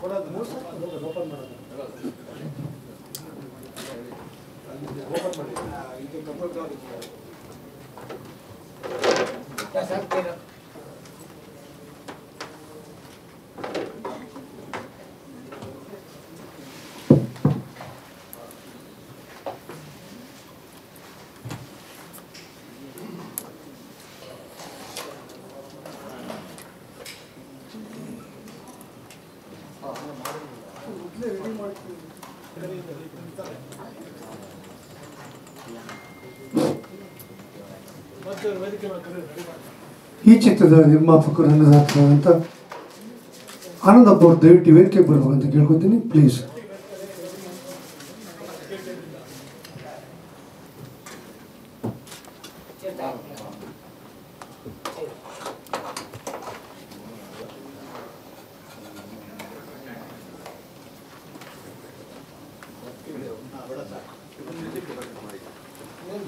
これはもう一つどうか残るんだ Gracias. ಈ ಚಿತ್ರದ ನಿರ್ಮಾಪಕರು ಅನ್ನದಾತರಾದಂಥ ಆನಂದಪ್ಪ ಅವ್ರು ದಯವಿಟ್ಟು ವೇದಿಕೆ ಬರ್ಬೇಕಂತ ಕೇಳ್ಕೊತೀನಿ. ಪ್ಲೀಸ್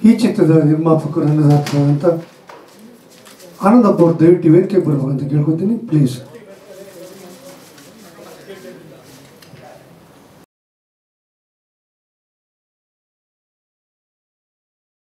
ಈ ಚಿತ್ರದ ನಿರ್ಮಾಪಕರು ಆನಂದಪ್ಪ ಅವರು ದಯವಿಟ್ಟು ವೇದಿಕೆ ಬರ್ಬೇಕಂತ ಕೇಳ್ಕೊತೀನಿ. ಪ್ಲೀಸ್